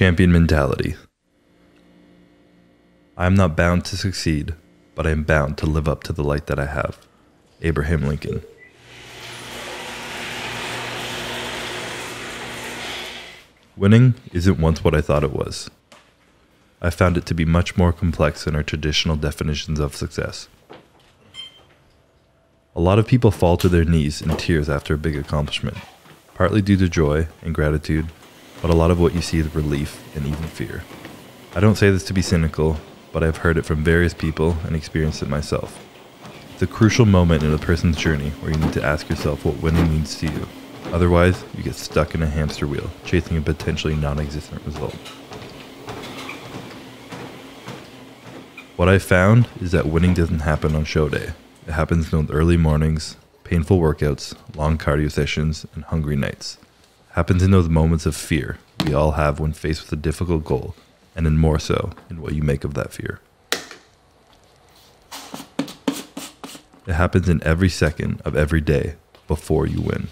Champion mentality. I am not bound to succeed, but I am bound to live up to the light that I have. Abraham Lincoln. Winning isn't once what I thought it was. I found it to be much more complex than our traditional definitions of success. A lot of people fall to their knees in tears after a big accomplishment, partly due to joy and gratitude, but a lot of what you see is relief and even fear. I don't say this to be cynical, but I've heard it from various people and experienced it myself. It's a crucial moment in a person's journey where you need to ask yourself what winning means to you. Otherwise, you get stuck in a hamster wheel, chasing a potentially non existent result. What I found is that winning doesn't happen on show day. It happens in those early mornings, painful workouts, long cardio sessions, and hungry nights. It happens in those moments of fear we all have when faced with a difficult goal, and then more so in what you make of that fear. It happens in every second of every day before you win.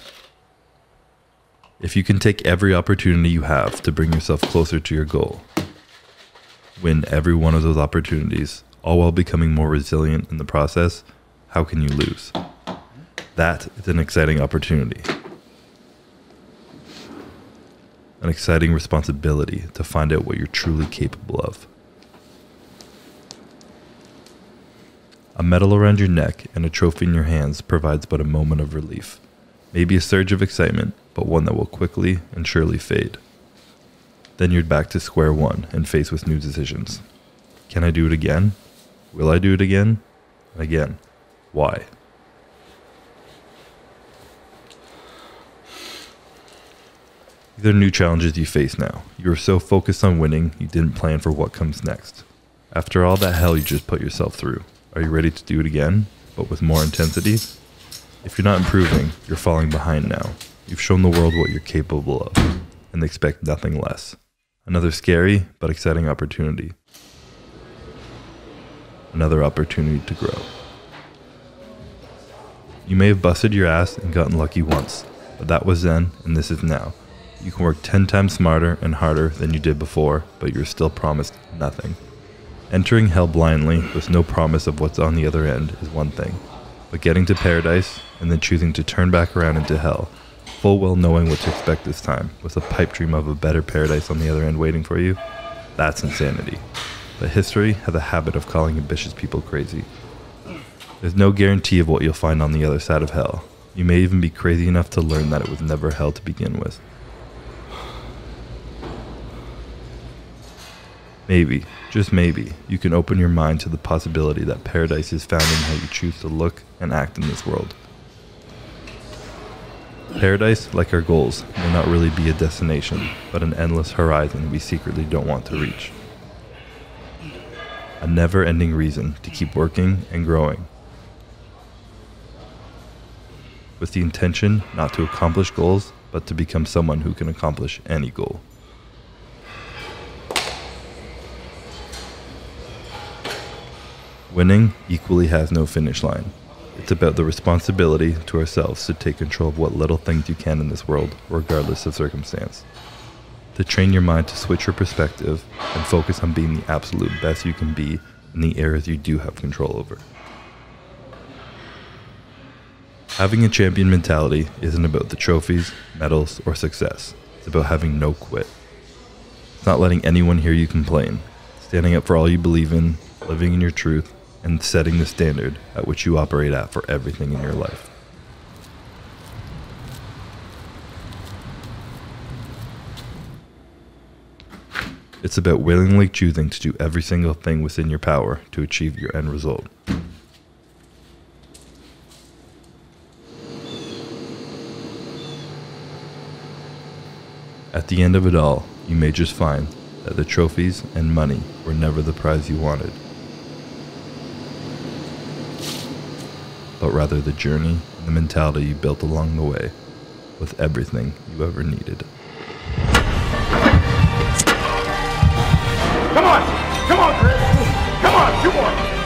If you can take every opportunity you have to bring yourself closer to your goal, win every one of those opportunities, all while becoming more resilient in the process, how can you lose? That is an exciting opportunity. An exciting responsibility to find out what you're truly capable of. A medal around your neck and a trophy in your hands provides but a moment of relief. Maybe a surge of excitement, but one that will quickly and surely fade. Then you're back to square one and faced with new decisions. Can I do it again? Will I do it again? Again, why? These are new challenges you face now. You are so focused on winning, you didn't plan for what comes next. After all that hell you just put yourself through, are you ready to do it again, but with more intensity? If you're not improving, you're falling behind now. You've shown the world what you're capable of, and expect nothing less. Another scary but exciting opportunity. Another opportunity to grow. You may have busted your ass and gotten lucky once, but that was then, and this is now. You can work 10 times smarter and harder than you did before, but you're still promised nothing. Entering hell blindly with no promise of what's on the other end is one thing, but getting to paradise and then choosing to turn back around into hell, full well knowing what to expect this time, with a pipe dream of a better paradise on the other end waiting for you, that's insanity. But history has a habit of calling ambitious people crazy. There's no guarantee of what you'll find on the other side of hell. You may even be crazy enough to learn that it was never hell to begin with. Maybe, just maybe, you can open your mind to the possibility that paradise is found in how you choose to look and act in this world. Paradise, like our goals, may not really be a destination, but an endless horizon we secretly don't want to reach. A never ending reason to keep working and growing. With the intention not to accomplish goals, but to become someone who can accomplish any goal. Winning equally has no finish line. It's about the responsibility to ourselves to take control of what little things you can in this world, regardless of circumstance. To train your mind to switch your perspective and focus on being the absolute best you can be in the areas you do have control over. Having a champion mentality isn't about the trophies, medals, or success. It's about having no quit. It's not letting anyone hear you complain, standing up for all you believe in, living in your truth, and setting the standard at which you operate at for everything in your life. It's about willingly choosing to do every single thing within your power to achieve your end result. At the end of it all, you may just find that the trophies and money were never the prize you wanted, but rather the journey and the mentality you built along the way with everything you ever needed. Come on! Come on, Chris! Come on, two more!